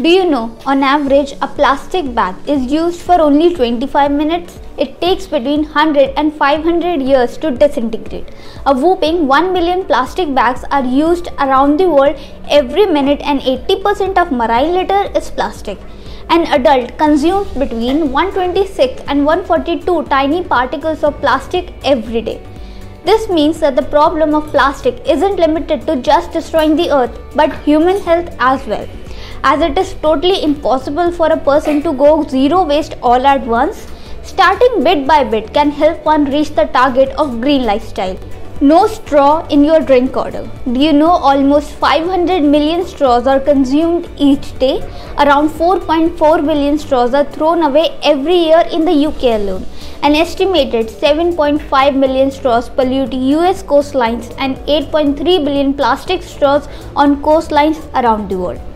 Do you know, on average, a plastic bag is used for only 25 minutes? It takes between 100 and 500 years to disintegrate. A whooping 1 million plastic bags are used around the world every minute, and 80% of marine litter is plastic. An adult consumes between 126 and 142 tiny particles of plastic every day. This means that the problem of plastic isn't limited to just destroying the earth but human health as well as it is totally impossible for a person to go zero waste all at once. Starting bit by bit can help one reach the target of green lifestyle. No straw in your drink order. Do you know almost 500 million straws are consumed each day? Around 4.4 billion straws are thrown away every year in the UK alone. An estimated 7.5 million straws pollute US coastlines and 8.3 billion plastic straws on coastlines around the world.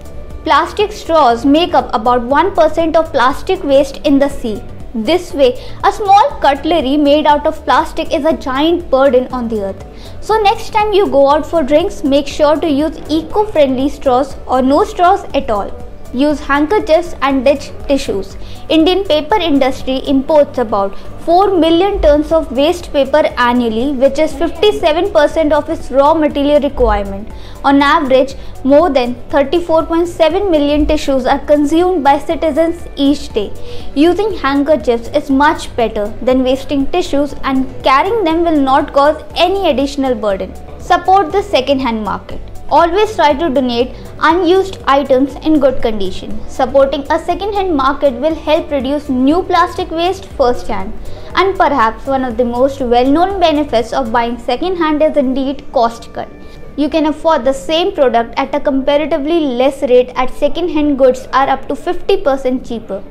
Plastic straws make up about 1% of plastic waste in the sea. This way, a small cutlery made out of plastic is a giant burden on the earth. So next time you go out for drinks, make sure to use eco-friendly straws or no straws at all. Use handkerchiefs and dish tissues. Indian paper industry imports about 4 million tons of waste paper annually, which is 57% of its raw material requirement. On average, more than 34.7 million tissues are consumed by citizens each day. Using handkerchiefs is much better than wasting tissues and carrying them will not cause any additional burden. Support the second-hand market. Always try to donate unused items in good condition. Supporting a second-hand market will help reduce new plastic waste firsthand. And perhaps one of the most well-known benefits of buying second-hand is indeed cost cut you can afford the same product at a comparatively less rate at second-hand goods are up to 50% cheaper.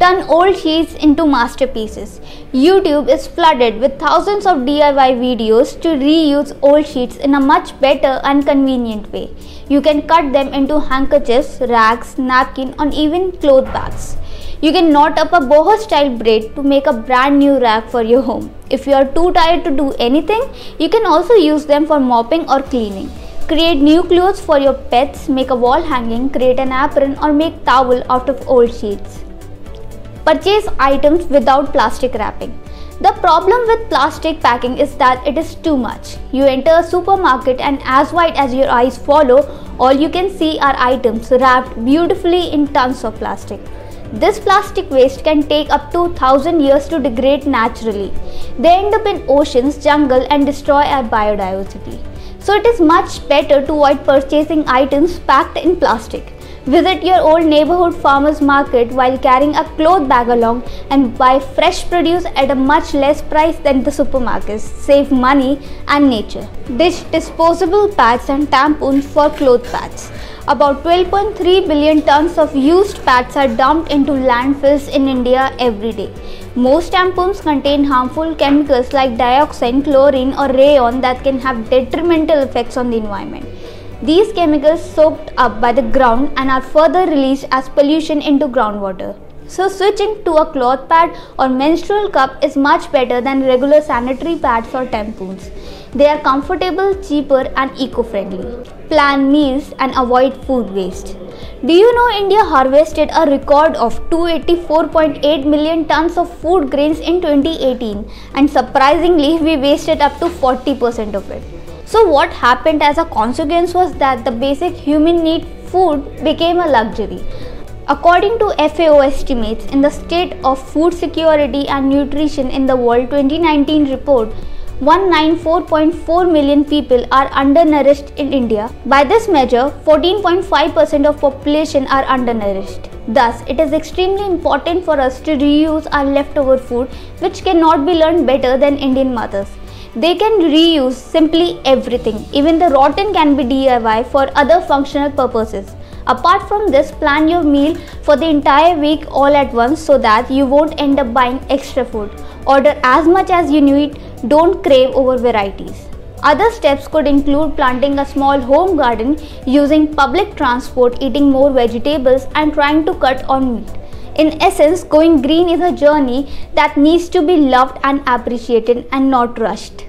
Turn old sheets into masterpieces. YouTube is flooded with thousands of DIY videos to reuse old sheets in a much better and convenient way. You can cut them into handkerchiefs, rags, napkin or even cloth bags. You can knot up a boho style braid to make a brand new rag for your home. If you are too tired to do anything, you can also use them for mopping or cleaning. Create new clothes for your pets, make a wall hanging, create an apron or make towel out of old sheets. Purchase items without plastic wrapping. The problem with plastic packing is that it is too much. You enter a supermarket and as wide as your eyes follow, all you can see are items wrapped beautifully in tons of plastic. This plastic waste can take up to 1000 years to degrade naturally. They end up in oceans, jungle and destroy our biodiversity. So it is much better to avoid purchasing items packed in plastic. Visit your old neighborhood farmers market while carrying a cloth bag along and buy fresh produce at a much less price than the supermarkets. Save money and nature. Dish disposable pads and tampons for cloth pads. About 12.3 billion tons of used pads are dumped into landfills in India every day. Most tampons contain harmful chemicals like dioxin, chlorine or rayon that can have detrimental effects on the environment. These chemicals soaked up by the ground and are further released as pollution into groundwater. So switching to a cloth pad or menstrual cup is much better than regular sanitary pads or tampons. They are comfortable, cheaper and eco-friendly. Plan meals and avoid food waste. Do you know India harvested a record of 284.8 million tons of food grains in 2018 and surprisingly we wasted up to 40% of it. So what happened as a consequence was that the basic human need food became a luxury. According to FAO estimates in the State of Food Security and Nutrition in the World 2019 report, 194.4 million people are undernourished in India. By this measure, 14.5% of population are undernourished. Thus, it is extremely important for us to reuse our leftover food which cannot be learned better than Indian mothers. They can reuse simply everything. Even the rotten can be DIY for other functional purposes. Apart from this, plan your meal for the entire week all at once so that you won't end up buying extra food. Order as much as you need, don't crave over varieties. Other steps could include planting a small home garden, using public transport, eating more vegetables, and trying to cut on meat. In essence, going green is a journey that needs to be loved and appreciated and not rushed.